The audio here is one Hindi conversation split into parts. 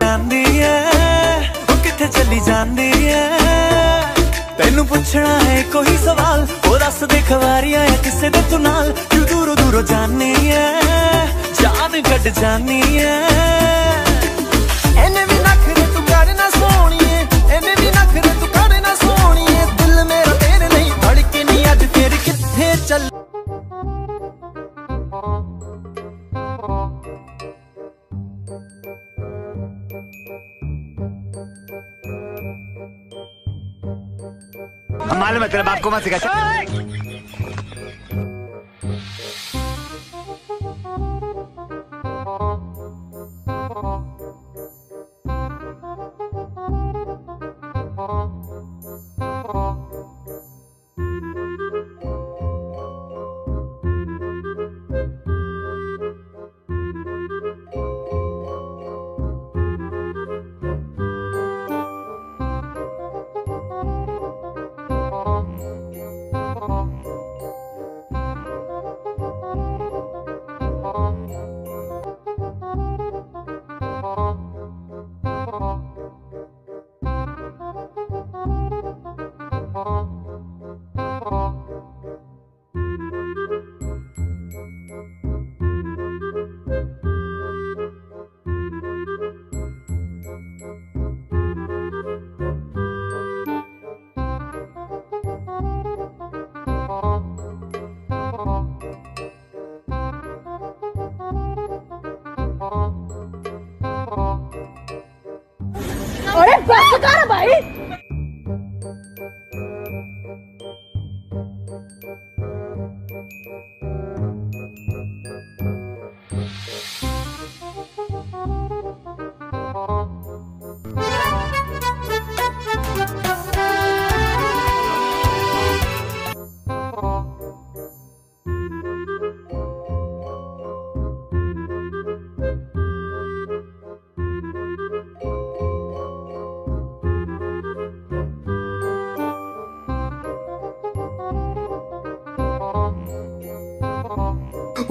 ਜਾਂਦੀ ਐ, ਉਹ ਕਿੱਥੇ ਚੱਲੀ ਜਾਂਦੀ ਐ? ਤੈਨੂੰ ਪੁੱਛਣਾ ਹੈ ਕੋਈ ਸਵਾਲ, ਉਹ ਰਸ ਦੇ ਖਵਾਰੀਆਂ ਐ ਕਿਸੇ ਦੇ ਤੂੰ ਨਾਲ। ਕਿਉਂ ਦੂਰੋਂ ਦੂਰੋਂ ਜਾਣੀ ਐ ਜਾਨ ਕੱਢ ਜਾਣੀ ਐ। मालूम है तेरे बाप को मत सिखा।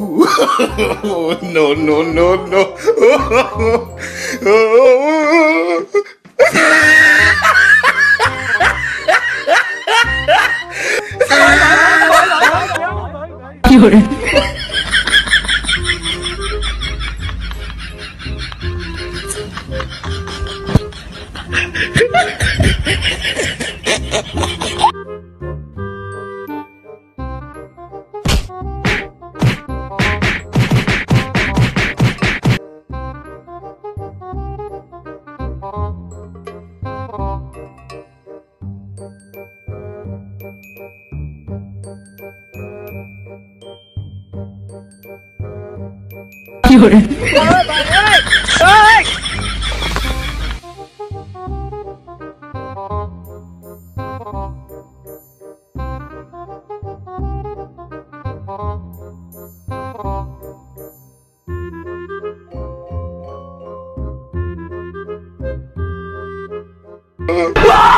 Oh, no, no, no, children. Alright.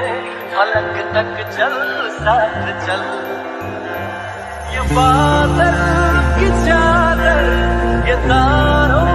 फलक तक चल साथ चल। ये बादल की चादर ये तारों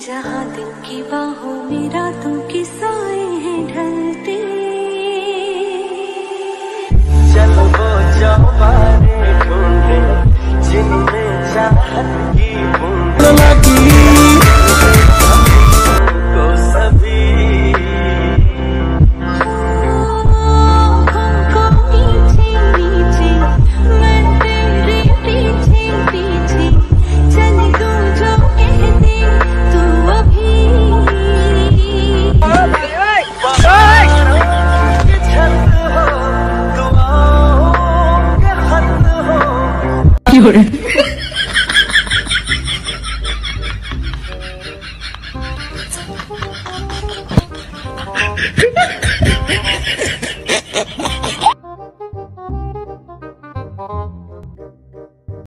जहाँ दिल की बाहों मेरा तुम Ha